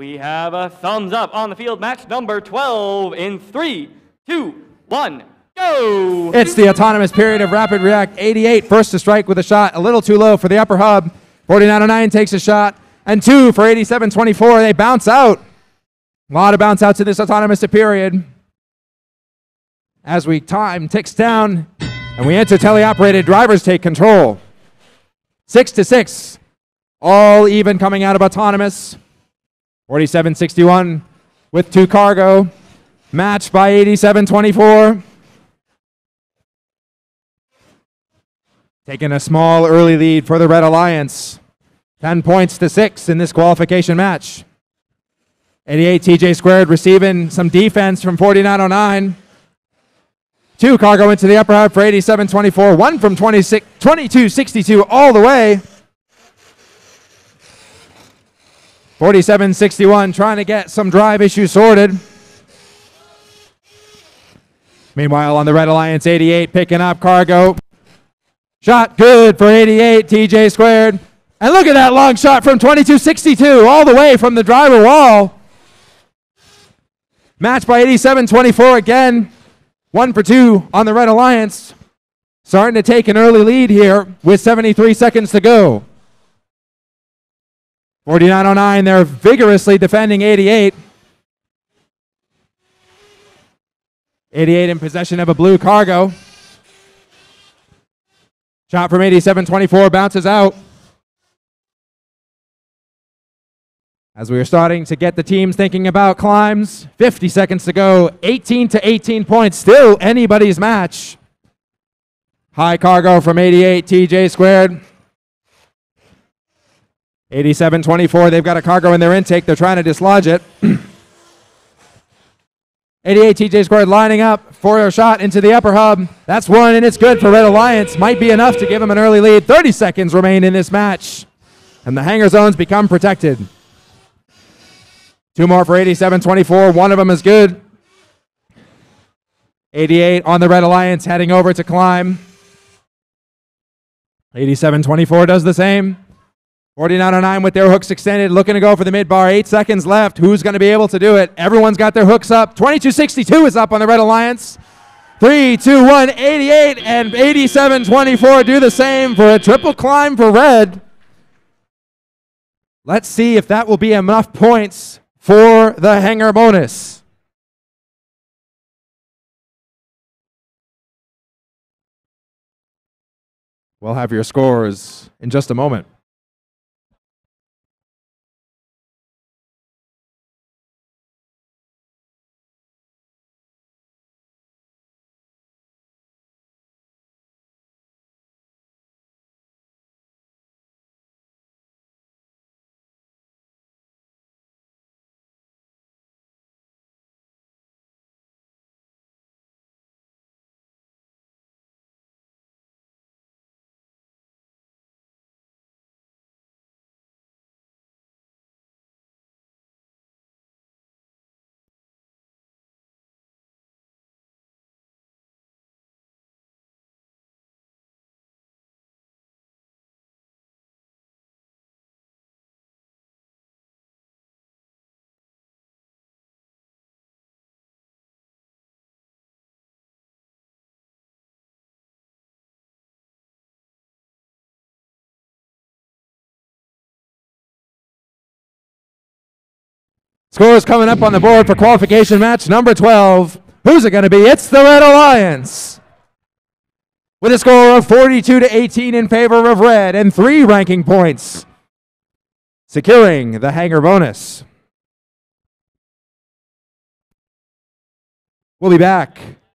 We have a thumbs up on the field match number 12 in three, two, one, go. It's the autonomous period of Rapid React 88. First to strike with a shot a little too low for the upper hub. 4909 takes a shot. And two for 8724. They bounce out. A lot of bounce outs in this autonomous period. As we time ticks down and we enter teleoperated, drivers take control. Six to six. All even coming out of autonomous. 4761 with two cargo. Matched by 8724. Taking a small early lead for the Red Alliance. 10 points to 6 in this qualification match. 88 TJ squared receiving some defense from 4909. Two cargo into the upper half for 87-24. One from 26, 22-62 all the way. 47-61 trying to get some drive issues sorted. Meanwhile, on the Red Alliance, 88 picking up cargo. Shot good for 88, TJ squared. And look at that long shot from 22-62 all the way from the driver wall. Match by 87-24 again. One for two on the Red Alliance. Starting to take an early lead here with 73 seconds to go. 49.09, they're vigorously defending 88. 88 in possession of a blue cargo. Shot from 87-24 bounces out. As we are starting to get the teams thinking about climbs, 50 seconds to go, 18 to 18 points, still anybody's match. High cargo from 88, TJ squared. 87 24, they've got a cargo in their intake, they're trying to dislodge it. 88 TJ squared lining up for a shot into the upper hub. That's one, and it's good for Red Alliance. Might be enough to give them an early lead. 30 seconds remain in this match, and the hangar zones become protected. Two more for 87 24. One of them is good. 88 on the Red Alliance heading over to climb. 87 24 does the same. 4909 with their hooks extended, looking to go for the mid bar. Eight seconds left. Who's going to be able to do it? Everyone's got their hooks up. 2262 is up on the Red Alliance. 3, 2, 1, 88 and 87 24 do the same for a triple climb for Red. Let's see if that will be enough points for the hangar bonus. We'll have your scores in just a moment. Scores coming up on the board for qualification match number 12. Who's it going to be? It's the Red Alliance. With a score of 42 to 18 in favor of Red and three ranking points, securing the hangar bonus. We'll be back